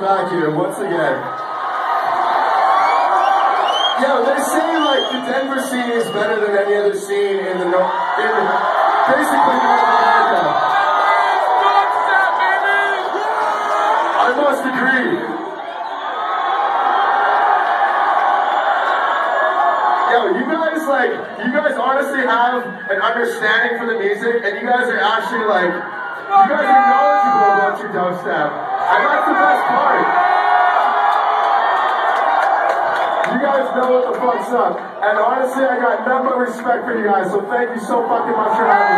back here once again. Yo, they say like the Denver scene is better than any other scene in the North, in basically North America. I must agree. Yo, you guys like, you guys honestly have an understanding for the music, and you guys are actually like, you guys are knowledgeable about your dubstep, and that's the best part. You guys know what the fuck's up, and honestly, I got nothing but respect for you guys. So thank you so fucking much for having me.